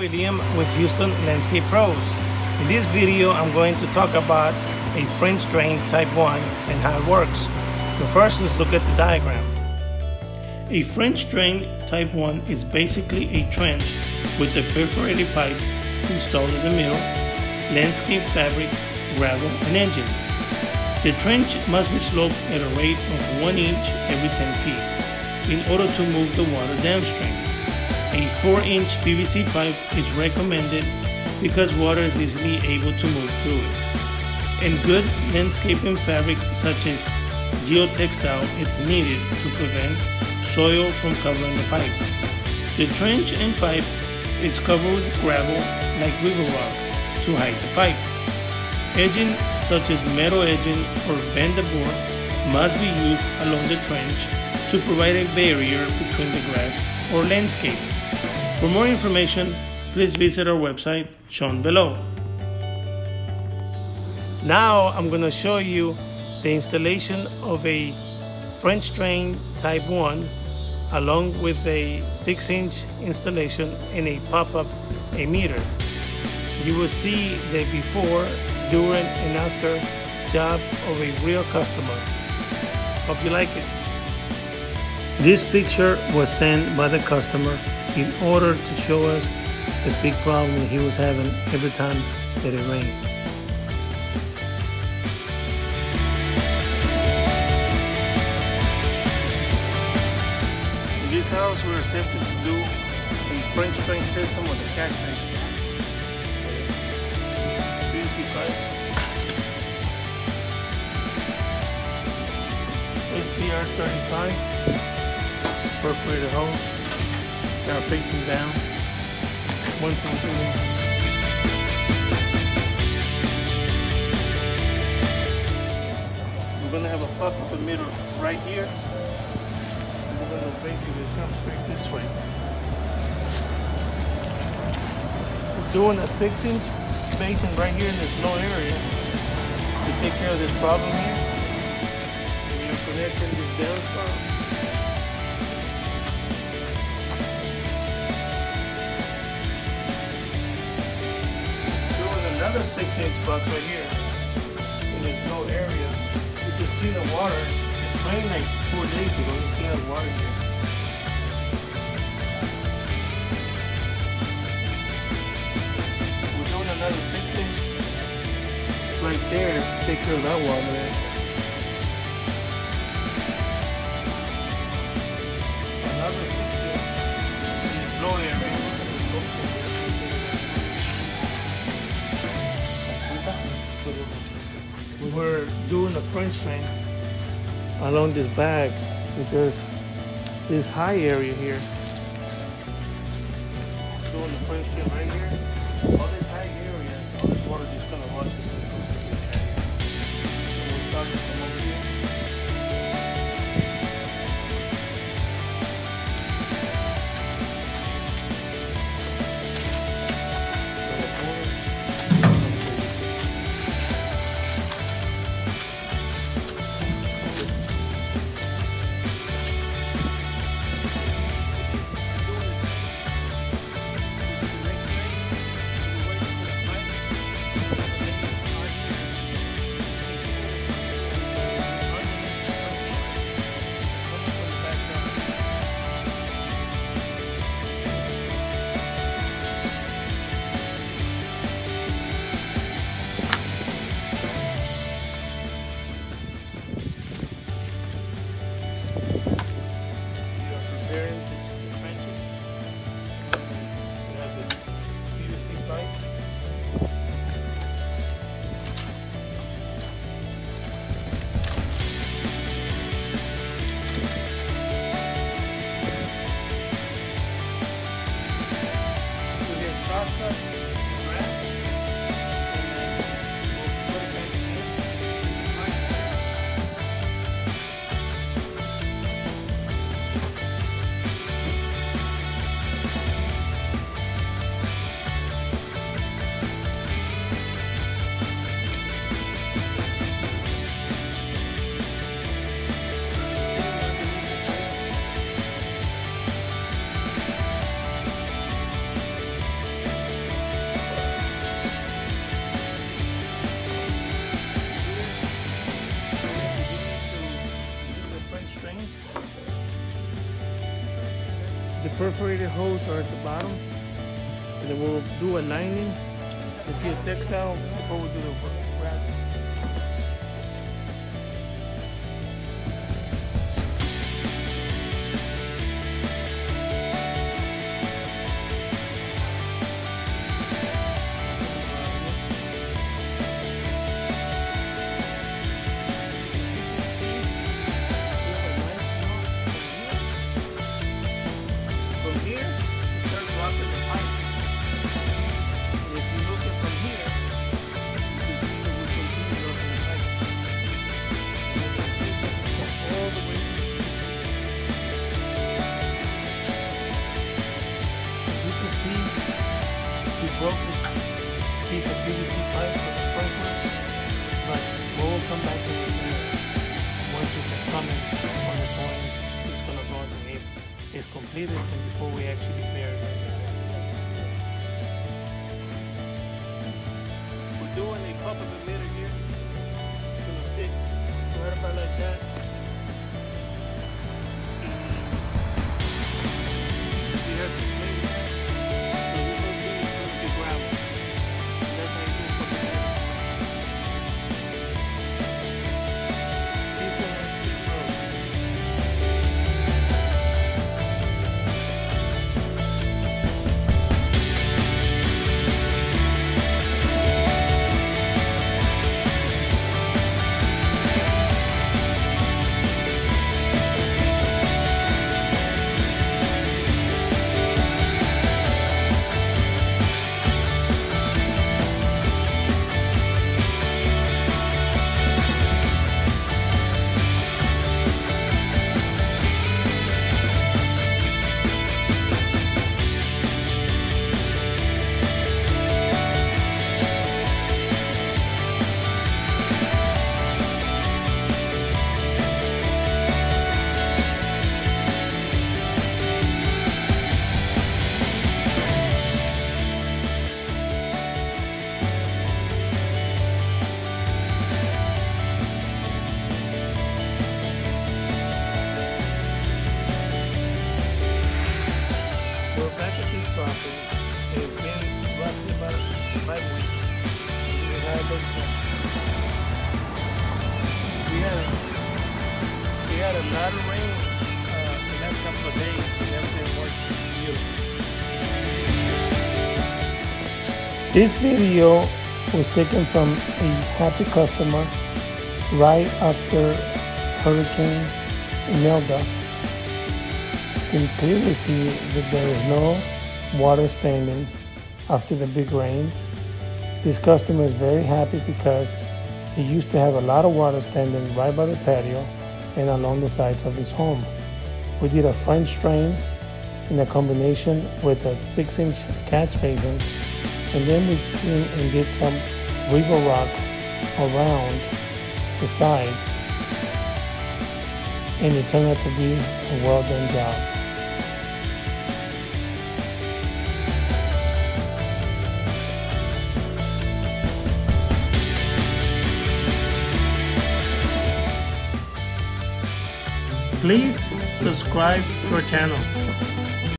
William with Houston Landscape Pros. In this video, I'm going to talk about a French drain Type 1 and how it works. But first, let's look at the diagram. A French drain Type 1 is basically a trench with a perforated pipe installed in the middle, landscape fabric, gravel, and edging. The trench must be sloped at a rate of 1 inch every 10 feet in order to move the water downstream. A 4-inch PVC pipe is recommended because water is easily able to move through it. And good landscaping fabric such as geotextile is needed to prevent soil from covering the pipe. The trench and pipe is covered with gravel like river rock to hide the pipe. Edging such as metal edging or board must be used along the trench to provide a barrier between the grass or landscape. For more information, please visit our website shown below. Now I'm going to show you the installation of a French drain Type 1 along with a 6 inch installation and a pop-up emitter. You will see the before, during and after job of a real customer. Hope you like it. This picture was sent by the customer in order to show us the big problem that he was having every time that it rained. In this house, we're attempting to do a French drain system with a. PVC pipe. SDR 35 perforated hose now facing down. One two three. We're gonna have a pop-up emitter right here. And we're gonna basically come straight this way. Doing a six inch basin right here in this low area to take care of this problem here. We're connecting this downspout another six inch box right here in this low area. You can see the water. It rained like four days ago. You see the water here. We're doing another six inch right there to take care of that water we were doing a French drain along this bag because this high area here. Doing the French drain right here. All this high area all this water just kind of rushes into this area so we started from over Costa. Perforated holes are at the bottom. And then we'll do a lining with your textile before we do the before we actually bury everything. We're doing a pop-up emitter here. It's gonna sit right about like that. Lot of rain uh, the couple of days, and everything. This video was taken from a happy customer right after Hurricane Imelda You can clearly see that there is no water standing after the big rains. This customer is very happy because he used to have a lot of water standing right by the patio and along the sides of his home. We did a French drain in a combination with a six inch catch basin and then we came and did some river rock around the sides and it turned out to be a well done job. Please subscribe to our channel.